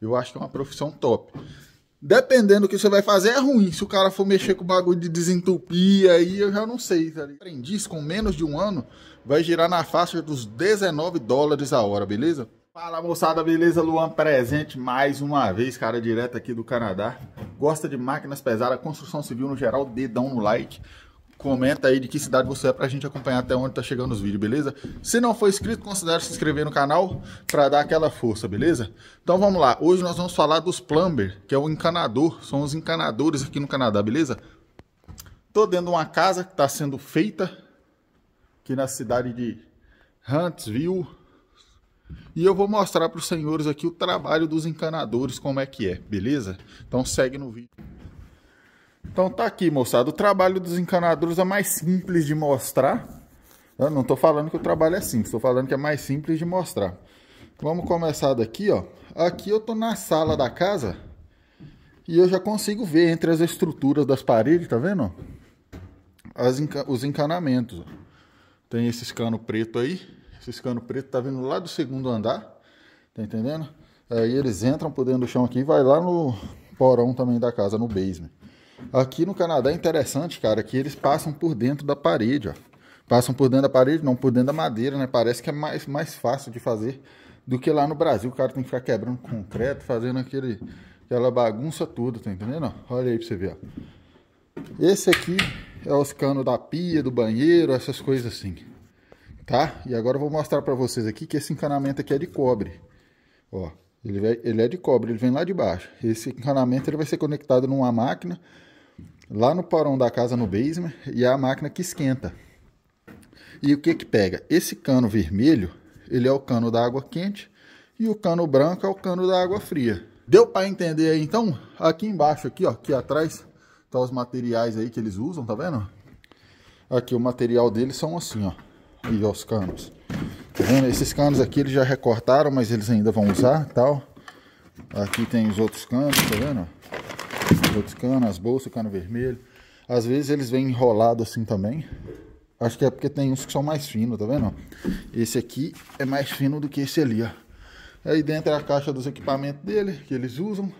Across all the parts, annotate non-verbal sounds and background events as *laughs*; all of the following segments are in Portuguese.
Eu acho que é uma profissão top. Dependendo do que você vai fazer, é ruim. Se o cara for mexer com o bagulho de desentupir, aí eu já não sei. Tá Aprendiz com menos de um ano vai girar na faixa dos 19 dólares a hora, beleza? Fala moçada, beleza? Luan presente mais uma vez, cara, direto aqui do Canadá. Gosta de máquinas pesadas, construção civil no geral, dedão no like. Comenta aí de que cidade você é pra gente acompanhar até onde tá chegando os vídeos, beleza? Se não for inscrito, considere se inscrever no canal pra dar aquela força, beleza? Então vamos lá, hoje nós vamos falar dos plumber, que é o encanador, são os encanadores aqui no Canadá, beleza? Tô dentro de uma casa que tá sendo feita aqui na cidade de Huntsville, e eu vou mostrar para os senhores aqui o trabalho dos encanadores, como é que é, beleza? Então segue no vídeo. Então tá aqui, moçada. O trabalho dos encanadores é mais simples de mostrar. Eu não tô falando que o trabalho é simples, tô falando que é mais simples de mostrar. Vamos começar daqui, ó. Aqui eu tô na sala da casa e eu já consigo ver entre as estruturas das paredes, tá vendo? As enca os encanamentos. Ó. Tem esses cano preto aí. Esse cano preto tá vindo lá do segundo andar. Tá entendendo? Aí eles entram por dentro do chão aqui e vai lá no porão também da casa, no basement. Aqui no Canadá é interessante, cara, que eles passam por dentro da parede, ó. Passam por dentro da parede, não por dentro da madeira, né? Parece que é mais, mais fácil de fazer do que lá no Brasil. O cara tem que ficar quebrando concreto, fazendo aquele, aquela bagunça toda, tá entendendo? Olha aí pra você ver, ó. Esse aqui é os canos da pia, do banheiro, essas coisas assim. Tá? E agora eu vou mostrar pra vocês aqui que esse encanamento aqui é de cobre. Ó, ele, vai, ele é de cobre, ele vem lá de baixo. Esse encanamento ele vai ser conectado numa máquina lá no porão da casa no basement e é a máquina que esquenta. E o que que pega? Esse cano vermelho, ele é o cano da água quente e o cano branco é o cano da água fria. Deu para entender aí então? Aqui embaixo aqui, ó, aqui atrás tá os materiais aí que eles usam, tá vendo? Aqui o material deles são assim, ó. E os canos. Tá vendo? Esses canos aqui eles já recortaram, mas eles ainda vão usar, tal. Aqui tem os outros canos, tá vendo? Canos, as bolsas, cano vermelho. Às vezes eles vêm enrolados assim também. Acho que é porque tem uns que são mais finos, tá vendo? Esse aqui é mais fino do que esse ali, ó. Aí dentro é a caixa dos equipamentos dele, que eles usam.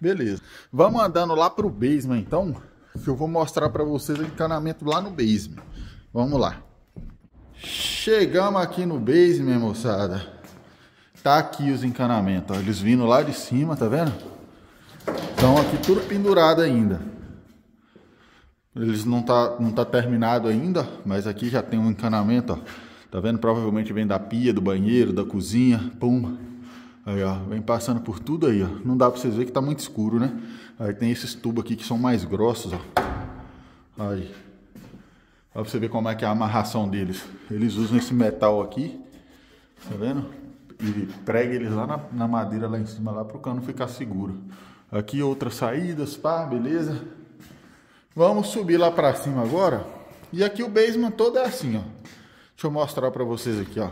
Beleza. Vamos andando lá pro basement, então. Que eu vou mostrar pra vocês o encanamento lá no basement. Vamos lá. Chegamos aqui no basement, moçada. Tá aqui os encanamentos, ó. Eles vindo lá de cima, tá vendo? Então aqui tudo pendurado ainda. Eles não tá, não tá terminado ainda, mas aqui já tem um encanamento, ó. Tá vendo? Provavelmente vem da pia, do banheiro, da cozinha, pum. Aí, ó, vem passando por tudo aí, ó. Não dá pra vocês verem que tá muito escuro, né? Aí tem esses tubos aqui que são mais grossos, ó. Aí. Ó, pra você ver como é que é a amarração deles. Eles usam esse metal aqui, tá vendo? E prega eles lá na, na madeira lá em cima, lá pro cano ficar seguro. Aqui outras saídas, pá, beleza? Vamos subir lá pra cima agora. E aqui o basement todo é assim, ó. Deixa eu mostrar pra vocês aqui, ó.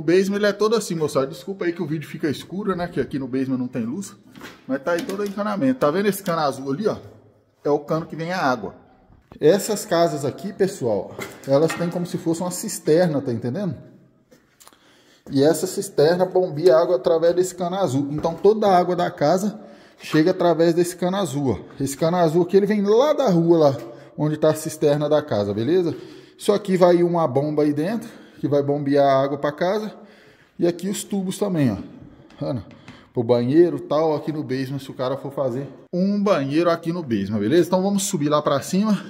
O basement ele é todo assim, moçada. Desculpa aí que o vídeo fica escuro, né? Que aqui no basement não tem luz. Mas tá aí todo o encanamento. Tá vendo esse cano azul ali, ó? É o cano que vem a água. Essas casas aqui, pessoal, elas têm como se fosse uma cisterna, tá entendendo? E essa cisterna bombia água através desse cano azul. Então toda a água da casa chega através desse cano azul. Ó. Esse cano azul aqui ele vem lá da rua, lá onde está a cisterna da casa, beleza? Isso aqui vai uma bomba aí dentro, que vai bombear a água para casa. E aqui os tubos também, ó. Ana, pro banheiro tal, aqui no basement, se o cara for fazer um banheiro aqui no basement, beleza? Então vamos subir lá para cima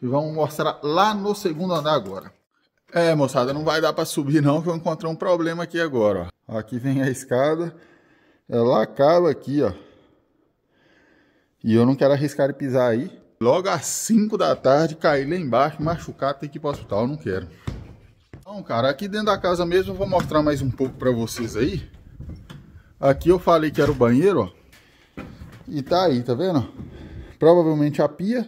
e vamos mostrar lá no segundo andar agora. É, moçada, não vai dar para subir não, que eu encontrei um problema aqui agora, ó. Aqui vem a escada, ela acaba aqui, ó. E eu não quero arriscar de pisar aí. Logo às 5 da tarde, cair lá embaixo, machucar, ter que ir pro hospital, eu não quero. Então, cara, aqui dentro da casa mesmo, eu vou mostrar mais um pouco para vocês aí. Aqui eu falei que era o banheiro, ó. E tá aí, tá vendo? Provavelmente a pia,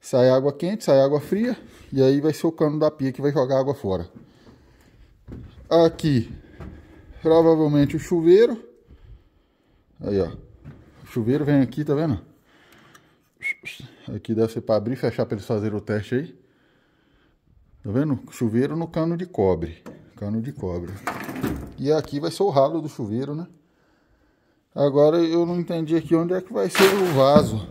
sai água quente, sai água fria. E aí vai ser o cano da pia que vai jogar água fora. Aqui, provavelmente o chuveiro. Aí, ó. O chuveiro vem aqui, tá vendo? Aqui deve ser para abrir e fechar para eles fazerem o teste aí. Tá vendo? Chuveiro no cano de cobre. Cano de cobre. E aqui vai ser o ralo do chuveiro, né? Agora eu não entendi aqui onde é que vai ser o vaso.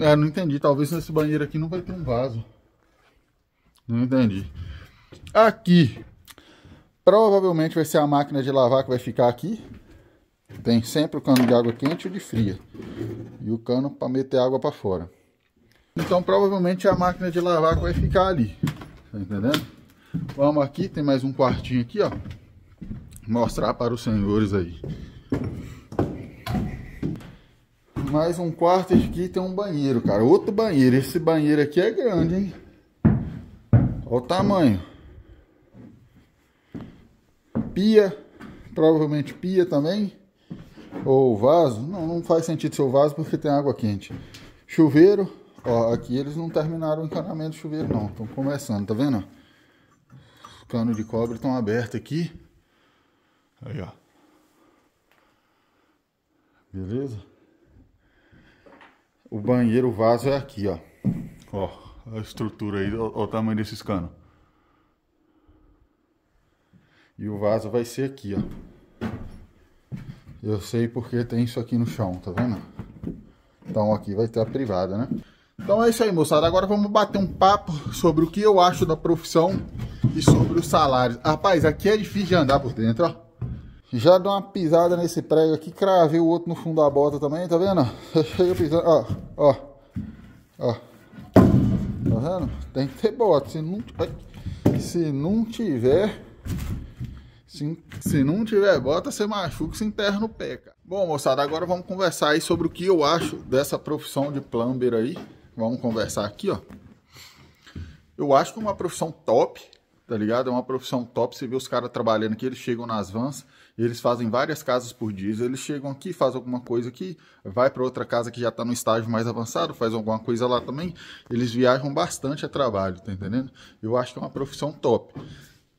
É, não entendi. Talvez nesse banheiro aqui não vai ter um vaso. Não entendi. Aqui. Provavelmente vai ser a máquina de lavar que vai ficar aqui. Tem sempre o cano de água quente e o de fria. E o cano para meter água para fora. Então provavelmente é a máquina de lavar que vai ficar ali. Tá entendendo? Vamos aqui, tem mais um quartinho aqui, ó. Mostrar para os senhores aí. Mais um quarto aqui tem um banheiro, cara. Outro banheiro. Esse banheiro aqui é grande, hein? Olha o tamanho. Pia. Provavelmente pia também. Ou vaso. Não, não faz sentido ser o vaso porque tem água quente. Chuveiro. Ó, aqui eles não terminaram o encanamento do chuveiro não. Estão começando, tá vendo? Os canos de cobre estão abertos aqui. Aí, ó. Beleza? O banheiro, o vaso é aqui, ó. Ó, a estrutura aí, ó, ó o tamanho desses canos. E o vaso vai ser aqui, ó. Eu sei porque tem isso aqui no chão, tá vendo? Então aqui vai ter a privada, né? Então é isso aí, moçada. Agora vamos bater um papo sobre o que eu acho da profissão e sobre os salários. Rapaz, aqui é difícil de andar por dentro, ó. Já dou uma pisada nesse prego aqui, cravei o outro no fundo da bota também, tá vendo? *laughs* Chega pisando, ó, ó, ó. Tá vendo? Tem que ter bota, se não, se não tiver, se, se não tiver bota, você machuca se enterra no pé, cara. Bom, moçada, agora vamos conversar aí sobre o que eu acho dessa profissão de plumber aí. Vamos conversar aqui, ó. Eu acho que é uma profissão top, tá ligado? É uma profissão top. Você vê os caras trabalhando aqui, eles chegam nas vans, eles fazem várias casas por dia. Eles chegam aqui, fazem alguma coisa aqui, vai para outra casa que já está no estágio mais avançado, faz alguma coisa lá também. Eles viajam bastante a trabalho, tá entendendo? Eu acho que é uma profissão top.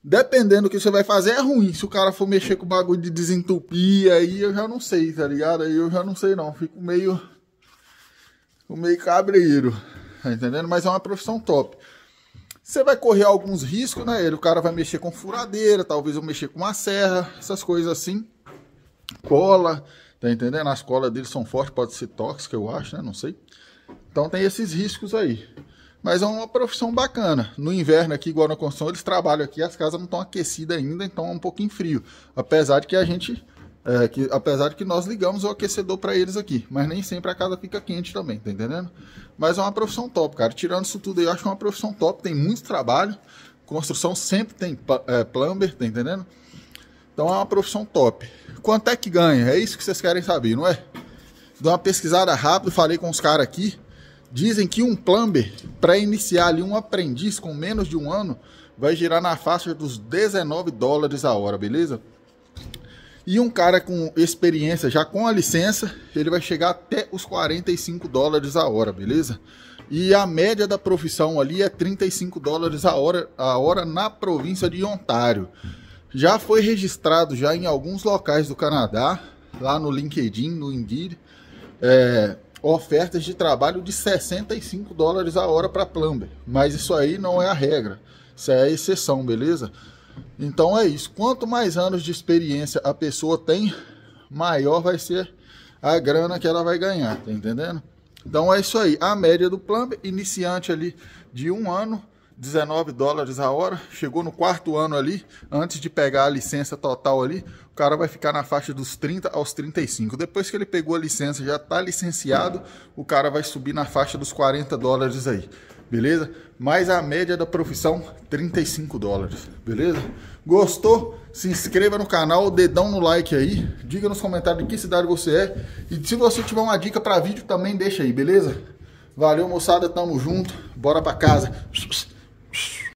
Dependendo do que você vai fazer, é ruim. Se o cara for mexer com o bagulho de desentupir, aí eu já não sei, tá ligado? Aí eu já não sei não. Fico meio. Fico meio cabreiro. Tá entendendo? Mas é uma profissão top. Você vai correr alguns riscos, né? O cara vai mexer com furadeira, talvez eu mexer com uma serra, essas coisas assim. Cola, tá entendendo? As colas deles são fortes, pode ser tóxica, eu acho, né? Não sei. Então tem esses riscos aí. Mas é uma profissão bacana. No inverno aqui, igual na construção, eles trabalham aqui, as casas não estão aquecidas ainda, então é um pouquinho frio. Apesar de que a gente, é, que, apesar de que nós ligamos o aquecedor para eles aqui, mas nem sempre a casa fica quente também, tá entendendo? Mas é uma profissão top, cara. Tirando isso tudo aí, eu acho uma profissão top, tem muito trabalho. Construção sempre tem é, plumber, tá entendendo? Então é uma profissão top. Quanto é que ganha? É isso que vocês querem saber, não é? Dou uma pesquisada rápida, falei com os caras aqui. Dizem que um plumber, para iniciar ali um aprendiz com menos de um ano, vai girar na faixa dos 19 dólares a hora, beleza? E um cara com experiência, já com a licença, ele vai chegar até os 45 dólares a hora, beleza? E a média da profissão ali é 35 dólares a hora, a hora na província de Ontário. Já foi registrado já em alguns locais do Canadá, lá no LinkedIn, no Indeed, é, ofertas de trabalho de 65 dólares a hora para plumber. Mas isso aí não é a regra, isso é a exceção, beleza? Então é isso. Quanto mais anos de experiência a pessoa tem, maior vai ser a grana que ela vai ganhar, tá entendendo? Então é isso aí. A média do plumber, iniciante ali de um ano, 19 dólares a hora. Chegou no quarto ano ali, antes de pegar a licença total ali, o cara vai ficar na faixa dos 30 aos 35. Depois que ele pegou a licença, já está licenciado, o cara vai subir na faixa dos 40 dólares aí, beleza? Mais a média da profissão, 35 dólares, beleza? Gostou? Se inscreva no canal, dedão no like aí, diga nos comentários de que cidade você é e se você tiver uma dica para vídeo também deixa aí, beleza? Valeu moçada, tamo junto, bora para casa.